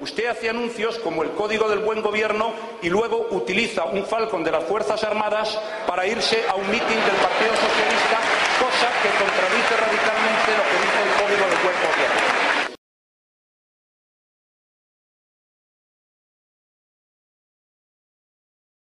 Usted hace anuncios como el Código del Buen Gobierno y luego utiliza un Falcon de las Fuerzas Armadas para irse a un mitin del Partido